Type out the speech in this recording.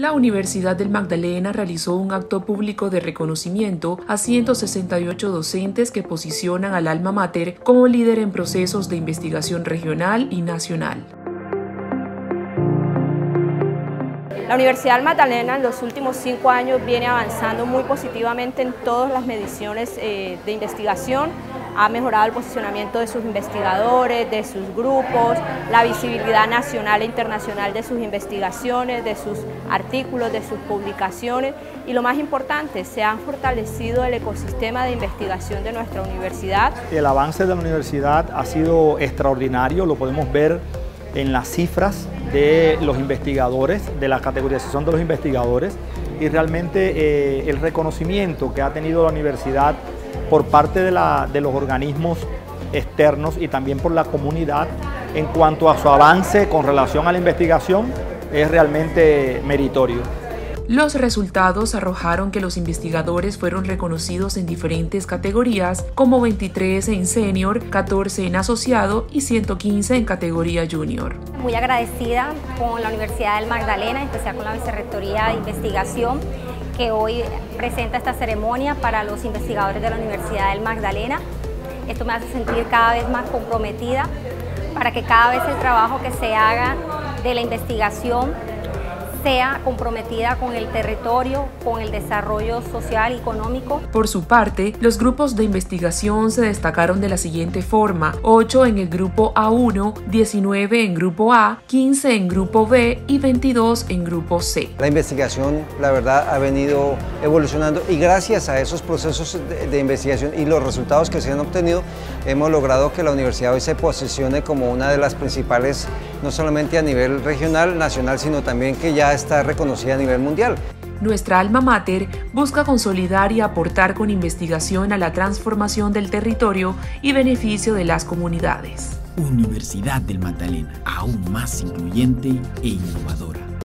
La Universidad del Magdalena realizó un acto público de reconocimiento a 168 docentes que posicionan al alma mater como líder en procesos de investigación regional y nacional. La Universidad del Magdalena en los últimos cinco años viene avanzando muy positivamente en todas las mediciones eh, de investigación, ha mejorado el posicionamiento de sus investigadores, de sus grupos, la visibilidad nacional e internacional de sus investigaciones, de sus artículos, de sus publicaciones y lo más importante, se ha fortalecido el ecosistema de investigación de nuestra universidad. El avance de la universidad ha sido extraordinario, lo podemos ver en las cifras de los investigadores, de la categorización de los investigadores y realmente eh, el reconocimiento que ha tenido la universidad por parte de, de los organismos externos y también por la comunidad en cuanto a su avance con relación a la investigación es realmente meritorio. Los resultados arrojaron que los investigadores fueron reconocidos en diferentes categorías, como 23 en senior, 14 en asociado y 115 en categoría junior. Muy agradecida con la Universidad del Magdalena, en especial con la Vicerrectoría de Investigación, que hoy presenta esta ceremonia para los investigadores de la Universidad del Magdalena. Esto me hace sentir cada vez más comprometida para que cada vez el trabajo que se haga de la investigación sea comprometida con el territorio, con el desarrollo social y económico. Por su parte, los grupos de investigación se destacaron de la siguiente forma, 8 en el grupo A1, 19 en grupo A, 15 en grupo B y 22 en grupo C. La investigación, la verdad, ha venido evolucionando y gracias a esos procesos de, de investigación y los resultados que se han obtenido, hemos logrado que la universidad hoy se posicione como una de las principales, no solamente a nivel regional, nacional, sino también que ya está reconocida a nivel mundial. Nuestra alma mater busca consolidar y aportar con investigación a la transformación del territorio y beneficio de las comunidades. Universidad del Magdalena, aún más incluyente e innovadora.